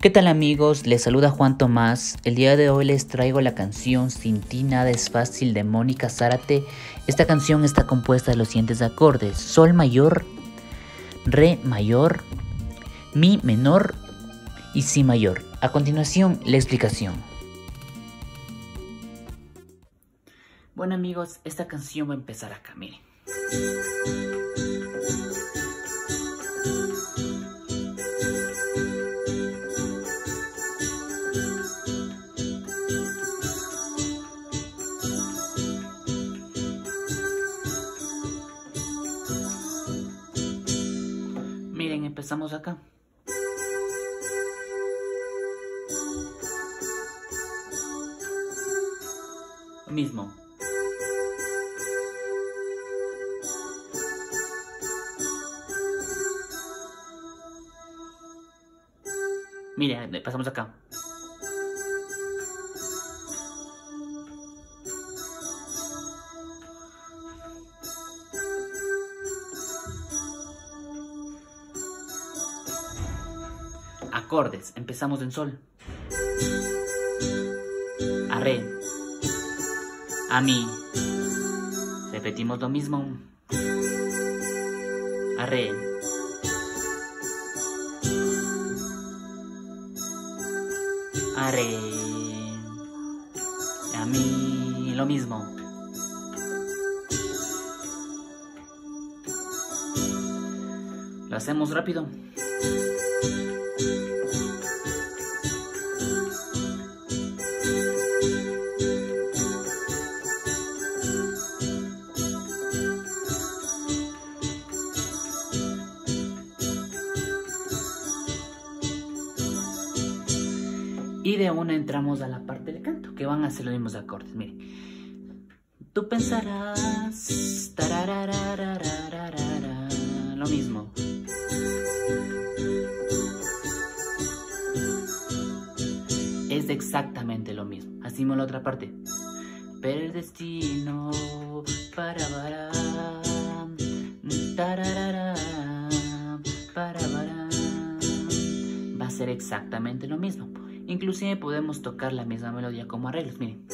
¿Qué tal amigos? Les saluda Juan Tomás. El día de hoy les traigo la canción Sin ti nada es fácil de Mónica Zárate. Esta canción está compuesta de los siguientes acordes. Sol mayor, Re mayor, Mi menor y Si mayor. A continuación, la explicación. Bueno amigos, esta canción va a empezar acá, miren. Empezamos acá. Mismo. Miren, pasamos acá. Acordes, empezamos en sol. A re. A mi. Repetimos lo mismo. A re. A re. A mi. Lo mismo. Lo hacemos rápido. Y de una entramos a la parte de canto, que van a ser los mismos acordes. Miren. Tú pensarás. Lo mismo. Es exactamente lo mismo. Hacemos la otra parte. Pero el destino. Para para para. Va a ser exactamente lo mismo. Inclusive podemos tocar la misma melodía como arreglos, miren.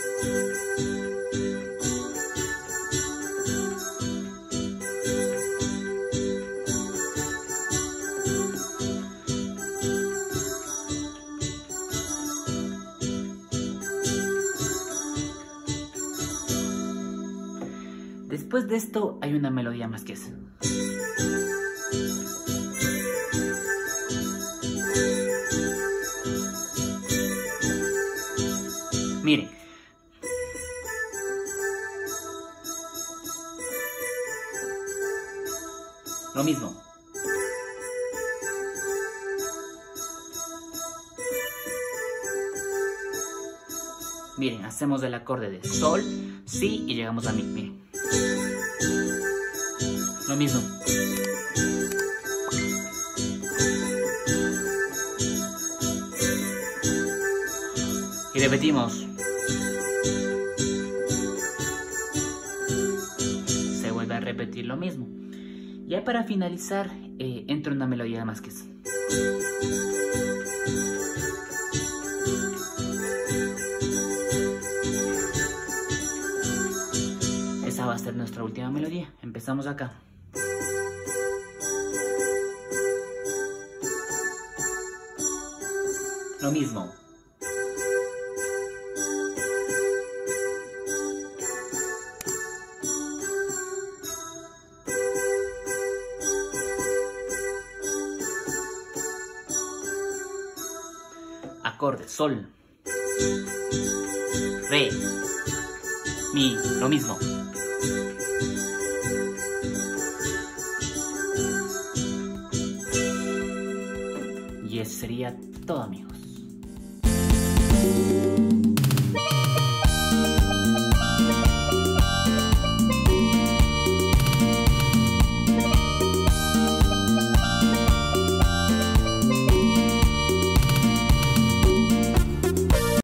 Después de esto hay una melodía más que esa. Miren. Lo mismo. Miren, hacemos el acorde de sol, si y llegamos a mi. Miren. Lo mismo. Y repetimos. Repetir lo mismo. Ya para finalizar, eh, entra una melodía más que esa. Esa va a ser nuestra última melodía. Empezamos acá. Lo mismo. acorde, sol, re, mi, lo mismo. Y eso sería todo amigos.